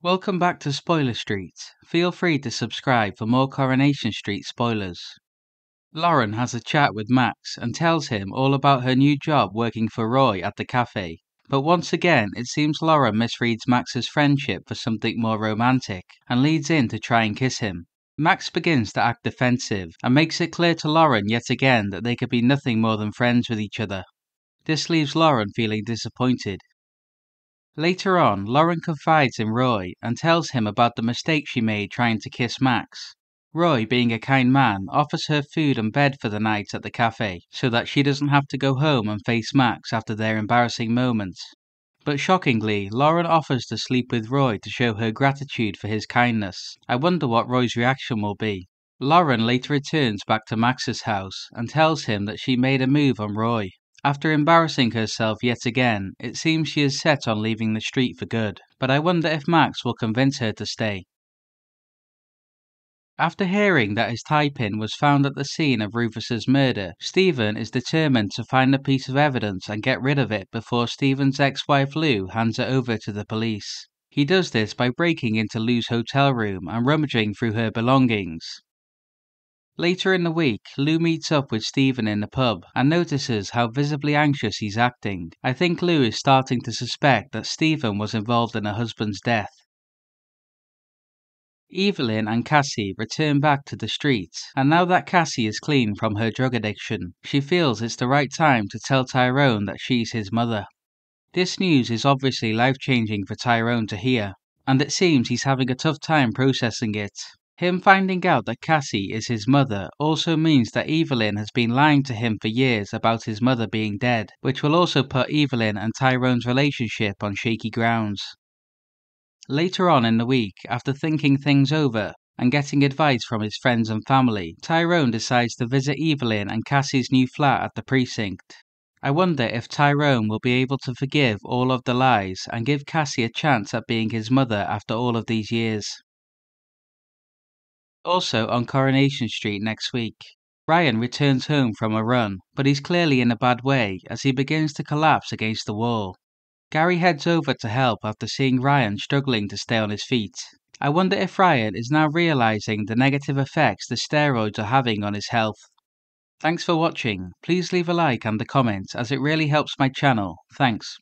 Welcome back to Spoiler Street. Feel free to subscribe for more Coronation Street spoilers. Lauren has a chat with Max and tells him all about her new job working for Roy at the cafe. But once again, it seems Lauren misreads Max's friendship for something more romantic and leads in to try and kiss him. Max begins to act defensive and makes it clear to Lauren yet again that they could be nothing more than friends with each other. This leaves Lauren feeling disappointed. Later on, Lauren confides in Roy and tells him about the mistake she made trying to kiss Max. Roy, being a kind man, offers her food and bed for the night at the cafe so that she doesn't have to go home and face Max after their embarrassing moments. But shockingly, Lauren offers to sleep with Roy to show her gratitude for his kindness. I wonder what Roy's reaction will be. Lauren later returns back to Max's house and tells him that she made a move on Roy. After embarrassing herself yet again, it seems she is set on leaving the street for good, but I wonder if Max will convince her to stay. After hearing that his tie pin was found at the scene of Rufus's murder, Stephen is determined to find the piece of evidence and get rid of it before Stephen's ex-wife Lou hands it over to the police. He does this by breaking into Lou's hotel room and rummaging through her belongings. Later in the week, Lou meets up with Stephen in the pub and notices how visibly anxious he's acting. I think Lou is starting to suspect that Stephen was involved in her husband's death. Evelyn and Cassie return back to the streets, and now that Cassie is clean from her drug addiction, she feels it's the right time to tell Tyrone that she's his mother. This news is obviously life changing for Tyrone to hear, and it seems he's having a tough time processing it. Him finding out that Cassie is his mother also means that Evelyn has been lying to him for years about his mother being dead, which will also put Evelyn and Tyrone's relationship on shaky grounds. Later on in the week, after thinking things over and getting advice from his friends and family, Tyrone decides to visit Evelyn and Cassie's new flat at the precinct. I wonder if Tyrone will be able to forgive all of the lies and give Cassie a chance at being his mother after all of these years. Also on Coronation Street next week, Ryan returns home from a run, but he's clearly in a bad way as he begins to collapse against the wall. Gary heads over to help after seeing Ryan struggling to stay on his feet. I wonder if Ryan is now realizing the negative effects the steroids are having on his health. Thanks for watching. Please leave a like and a comment as it really helps my channel. Thanks.